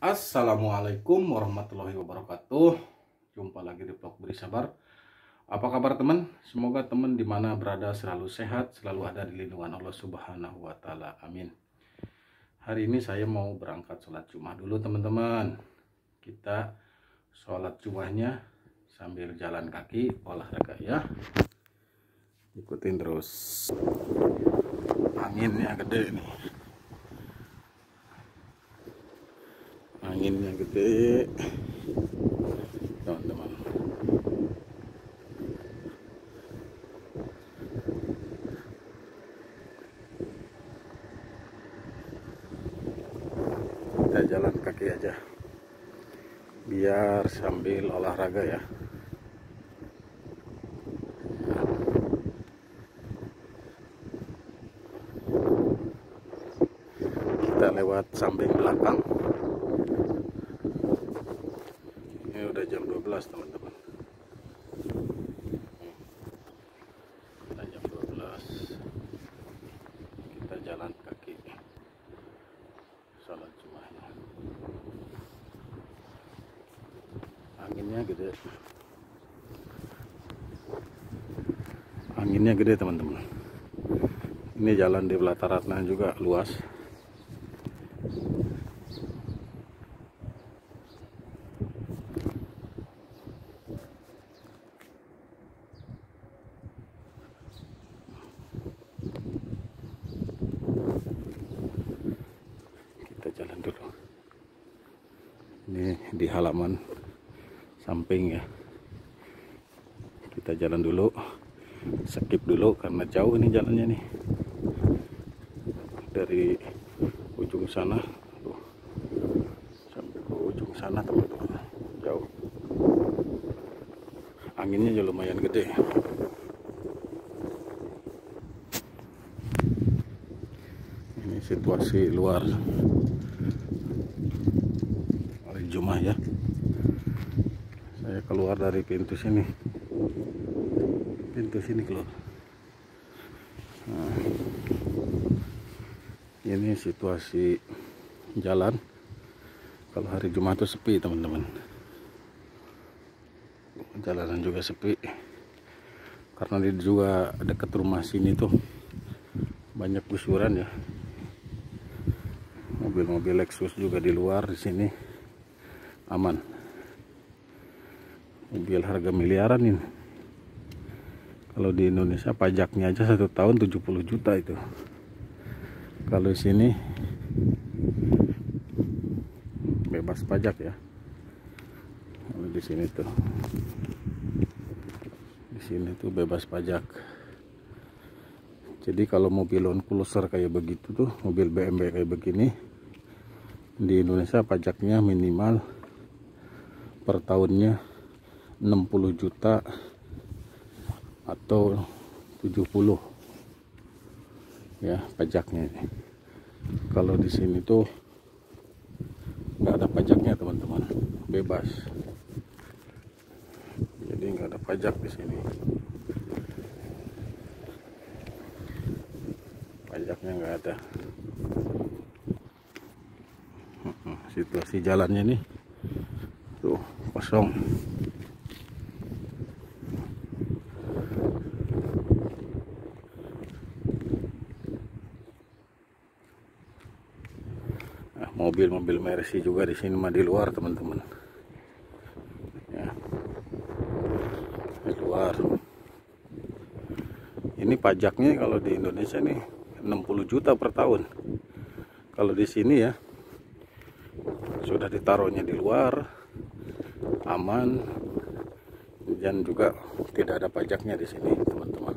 Assalamualaikum warahmatullahi wabarakatuh. Jumpa lagi di vlog Beri Sabar. Apa kabar teman? Semoga teman di mana berada selalu sehat Selalu ada di lindungan Allah subhanahu wa ta'ala. Amin. Hari ini saya mau berangkat sholat Jumat dulu teman-teman. Kita sholat Jumatnya sambil jalan kaki olahraga ya. Ikutin terus. Anginnya gede nih anginnya gede. Teman-teman. Kita jalan kaki aja. Biar sambil olahraga ya. Kita lewat samping belakang ini udah jam 12 teman-teman. Udah jam 12 kita jalan kaki. Sholat jumahnya. Anginnya gede. Anginnya gede teman-teman. Ini jalan di Belataratna juga luas kita jalan dulu ini di halaman samping ya. Kita jalan dulu skip dulu karena jauh ini jalannya nih. Dari ujung sana tuh, sampai ke ujung sana teman-teman. Jauh. Anginnya juga lumayan gede. Ini situasi luar Jumat ya. Saya keluar dari pintu sini. Pintu sini keluar. Nah, ini situasi jalan. Kalau hari Jumat itu sepi teman-teman. Jalanan juga sepi. Karena di juga dekat rumah sini tuh banyak gusuran ya. Mobil-mobil Lexus juga di luar di sini aman. Mobil harga miliaran ini. Kalau di Indonesia pajaknya aja satu tahun 70 juta itu. Kalau sini bebas pajak ya. Kalau di sini tuh. Di sini tuh bebas pajak. Jadi kalau mobil on closer kayak begitu tuh mobil BMW kayak begini di Indonesia pajaknya minimal per tahunnya 60 juta atau 70 ya pajaknya ini. Kalau di sini tuh nggak ada pajaknya teman-teman. Bebas. Jadi nggak ada pajak di sini. Pajaknya nggak ada. Situasi jalannya nih tuh kosong nah, mobil-mobil Mercy juga di sini mah di luar teman-teman. Ya. Di luar. Ini pajaknya kalau di Indonesia nih 60 juta per tahun. Kalau di sini ya sudah ditaruhnya di luar aman dan juga tidak ada pajaknya di sini teman-teman.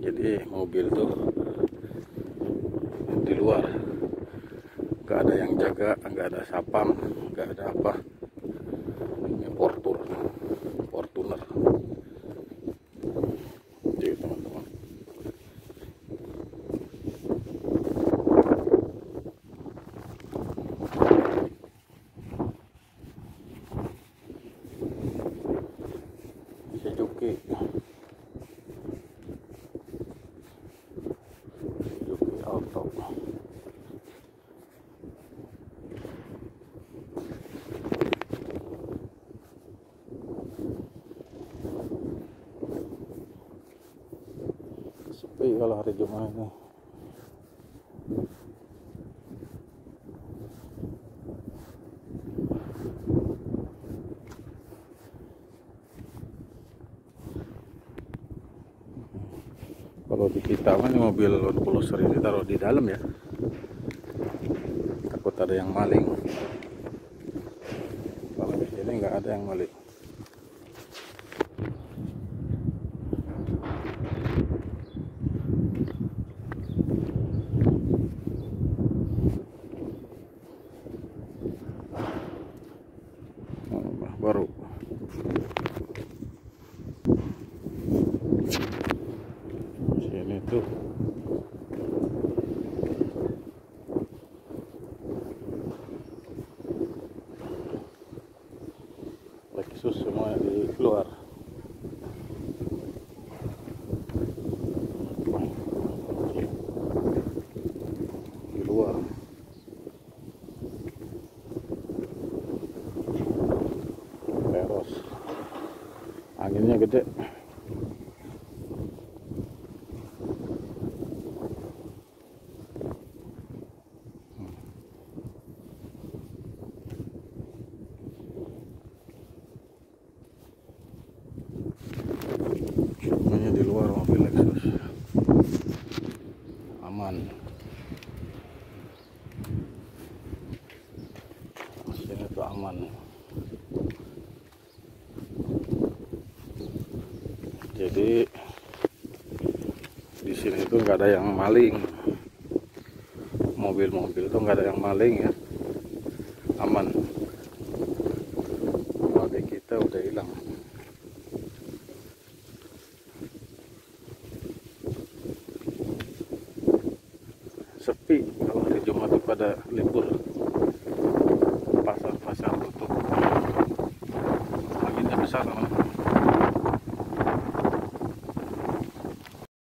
Jadi mobil tuh di luar. Nggak ada yang jaga nggak ada sapam nggak ada apa Oke. joki auto sepi kalau hari Jumat ini kalau di kita kan mobil pulser ini taruh di dalam ya. Takut ada yang maling. Kalau di sini nggak ada yang maling. Baru sini tuh Lexus semua di luar di luar Peros anginnya gede semuanya di luar mobil Lexus aman sini tuh aman. Jadi di sini tuh nggak ada yang maling. Mobil-mobil tuh nggak ada yang maling ya. Aman mobil kita udah hilang sepi kalau hari Jumat pada libur. Pasar-pasar tutup. Anginnya besar teman